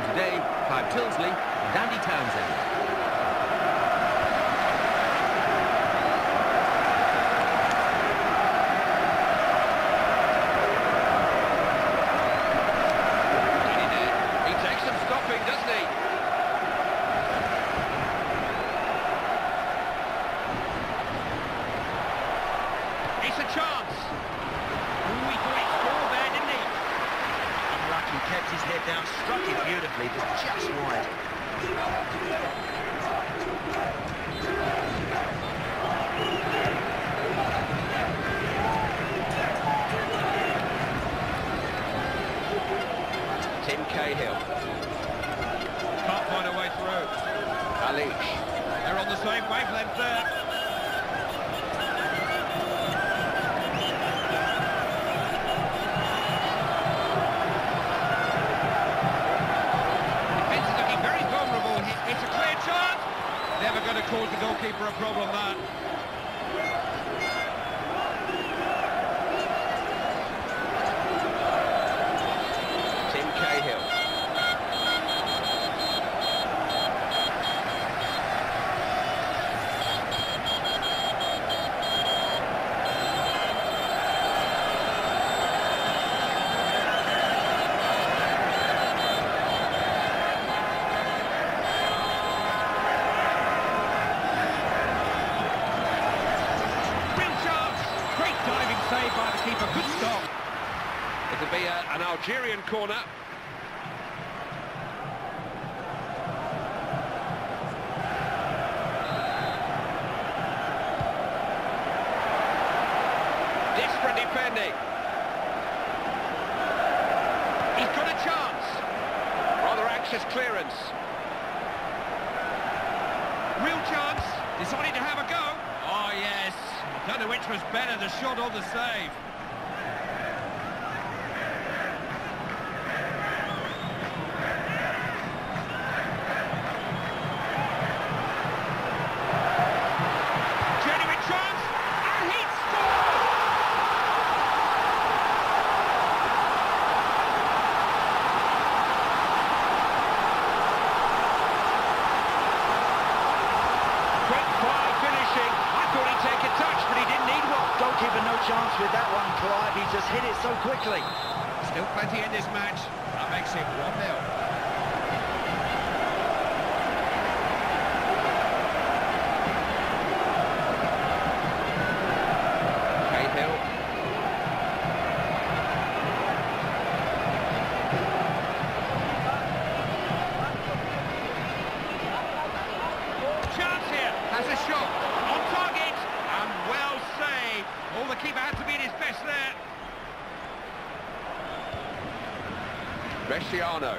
Team today, Clive Tyldesley and Andy Townsend. Never going to cause the goalkeeper a problem, that. It'll be a, an Algerian corner. Desperate defending. He's got a chance. Rather anxious clearance. Real chance. Decided to have a go. Oh, yes. Don't know which was better, the shot or the save. Genuine chance, and he scores! Quick fire finishing. I thought he'd take a touch, but he didn't need one. Goalkeeper no chance with that one, Clive. He just hit it so quickly. Still plenty in this match. That makes it 1-0. Bresciano.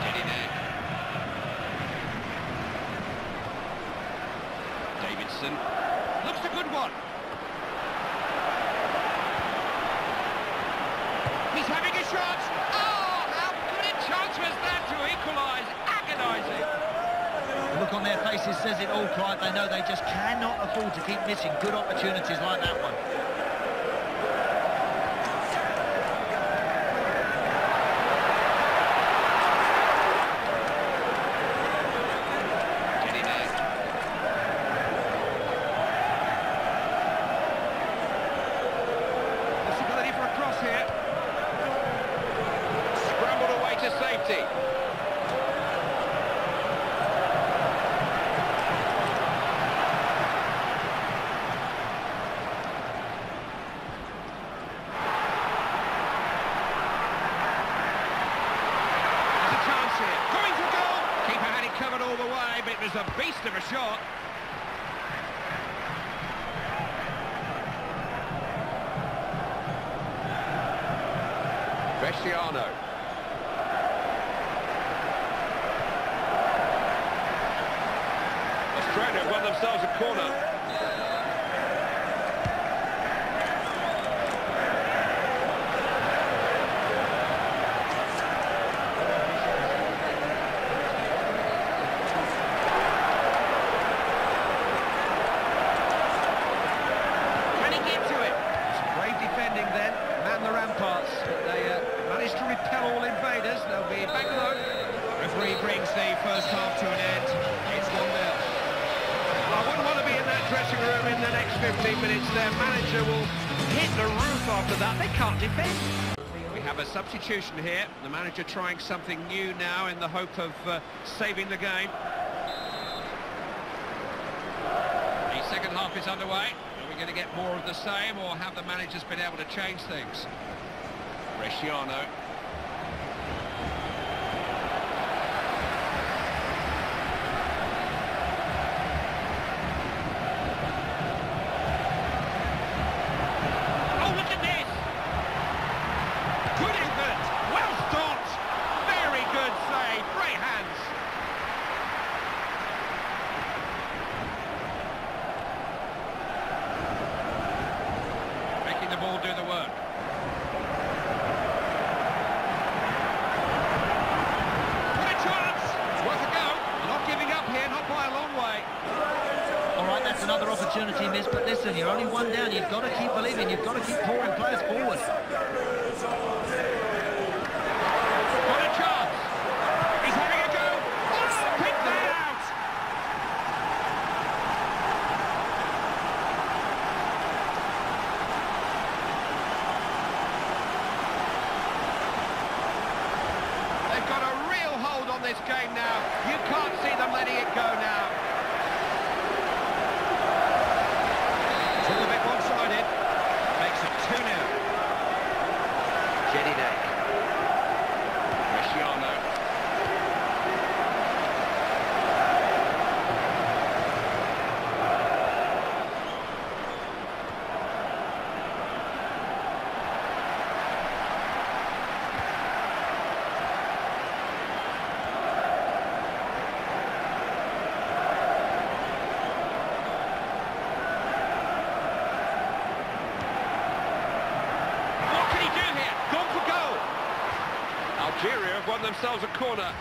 Jedinak. Davidson. Looks a good one. He's having a shot. Oh, how good a chance was that to equalise. Agonising. The look on their faces says it all, Clive. They know they just cannot afford to keep missing good opportunities like that one. Jedinak. Possibility for a cross here. Scrambled away to safety. There's a chance here. Going for goal. Keeper had it covered all was a beast of a shot. Bresciano. Australia have won themselves a corner. 15 minutes, their manager will hit the roof after that. They can't defend. We have a substitution here. The manager trying something new now in the hope of uh, saving the game. The second half is underway. Are we going to get more of the same or have the managers been able to change things? Bresciano. Won themselves a corner.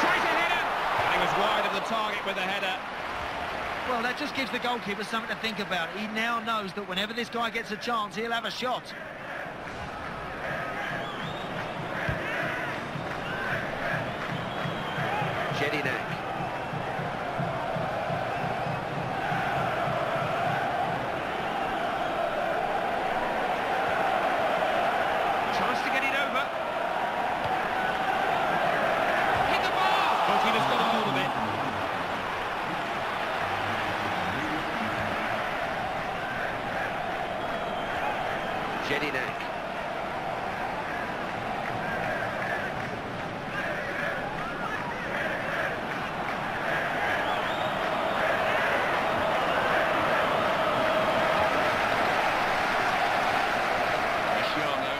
Tries a header. And he wide of the target with the header. Well, that just gives the goalkeeper something to think about. He now knows that whenever this guy gets a chance, he'll have a shot. Jedinak. Chance to get it over. Hit the bar! Goalkeeper's got a hold of it. Jedinak. Cristiano.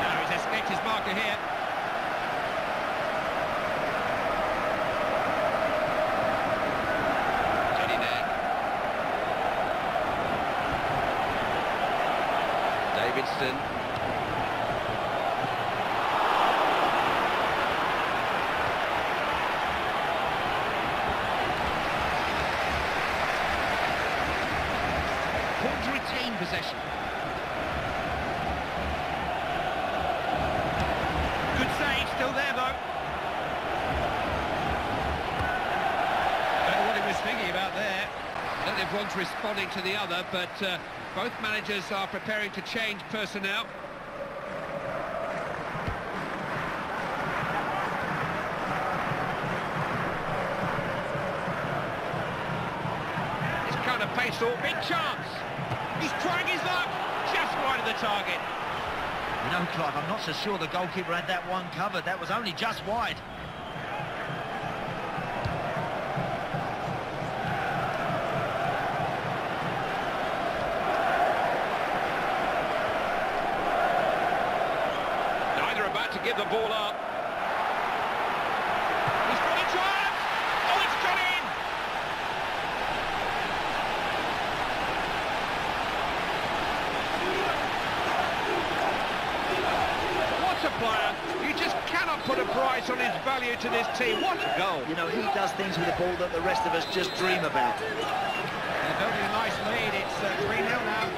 Now he's escaped his marker here. Jedinak. Davidson. Home to retain possession. Good save, still there though. Don't know what he was thinking about there. I if one's responding to the other, but uh, both managers are preparing to change personnel. It's kind of pace all big chance. Just wide of the target. You know, Clive, I'm not so sure the goalkeeper had that one covered. That was only just wide. Neither about to give the ball up. He's got a chance! Oh, it's gone in! What a player! You just cannot put a price on his value to this team. What a goal! You know, he does things with the ball that the rest of us just dream about. They're building a nice lead. It's uh, 3-0 now.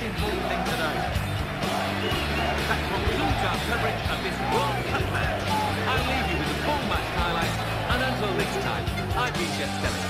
the important thing today. That concludes our coverage of this World Cup match. I leave you with the full match highlights, and until next time, I've been Jeff Stelling.